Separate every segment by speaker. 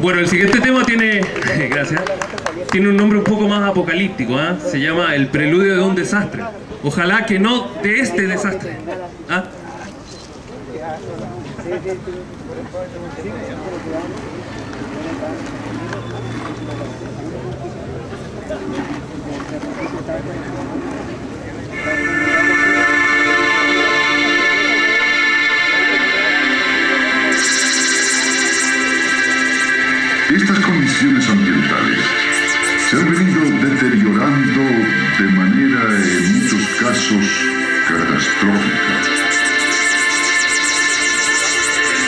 Speaker 1: Bueno, el siguiente tema tiene, gracias, tiene un nombre un poco más apocalíptico, ¿ah? se llama El preludio de un desastre. Ojalá que no de este desastre. ¿ah?
Speaker 2: Ambientales se han venido deteriorando de manera en muchos casos catastrófica.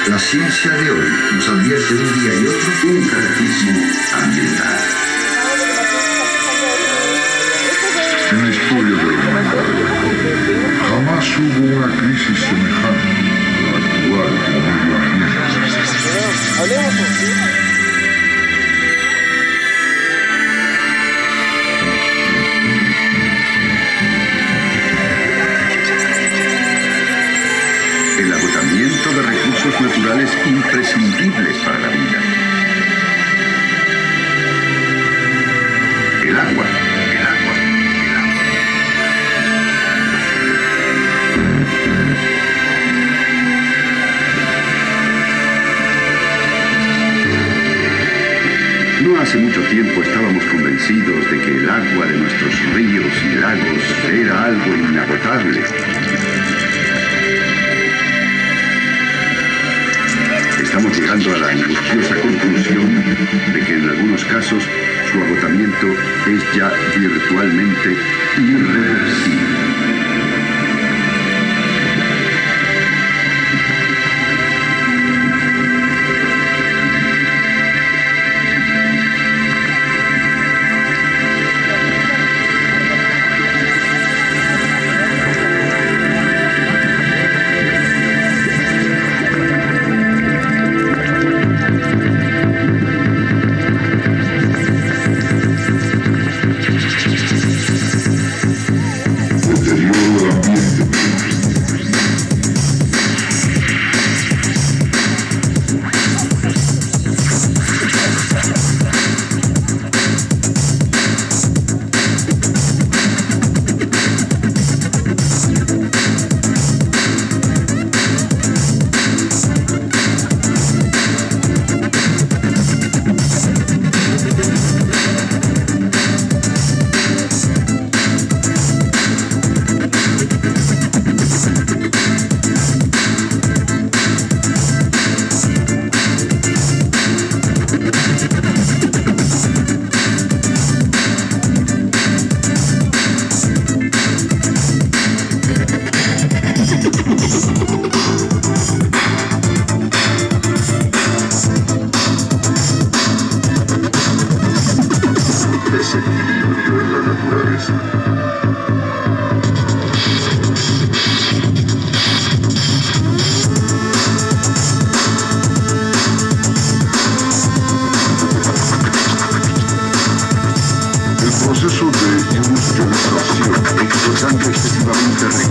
Speaker 3: La ciencia de hoy nos advierte un día y otro un cataclismo ambiental.
Speaker 2: En la historia de la jamás hubo una crisis semejante
Speaker 3: de recursos naturales imprescindibles para la vida. El agua, el agua, el agua. No hace mucho tiempo estábamos convencidos de que el agua de nuestros ríos y lagos era algo inagotable. Estamos llegando a la angustiosa conclusión de que en algunos casos su agotamiento es ya virtualmente irreversible.
Speaker 2: effettivamente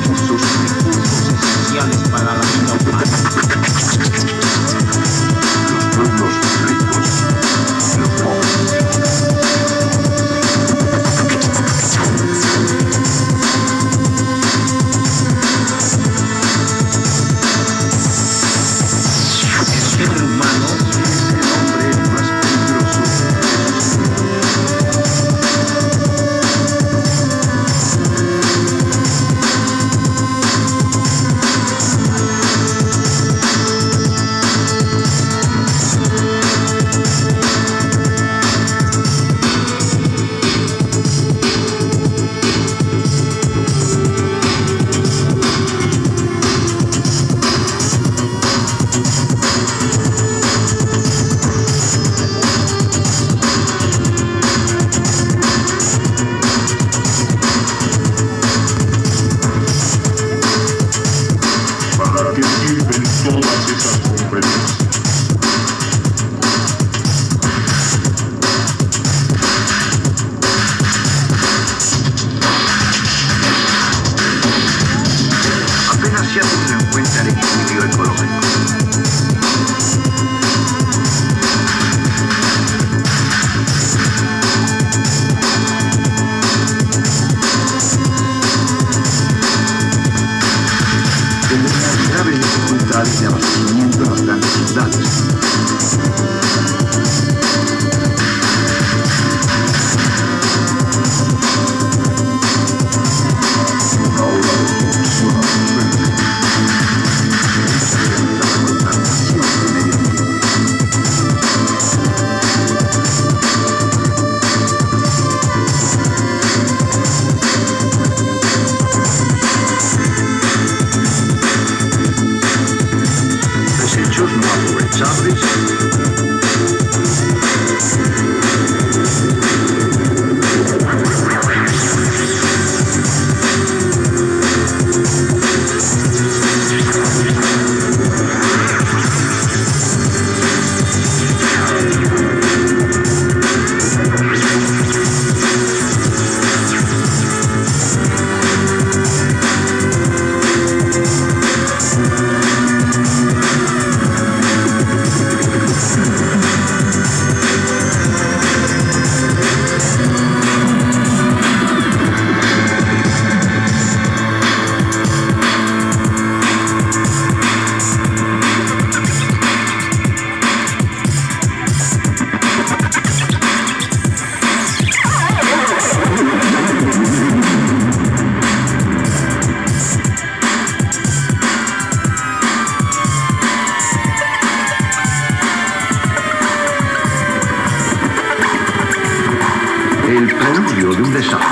Speaker 2: El
Speaker 4: preludio de un desastre.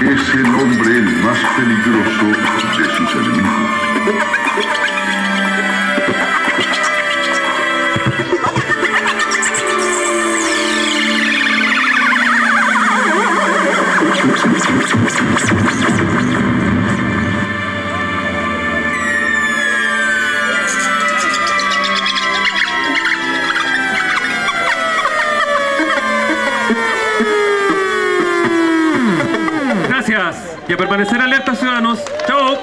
Speaker 2: Es el hombre el más peligroso
Speaker 1: Y a permanecer alerta, ciudadanos. Chao.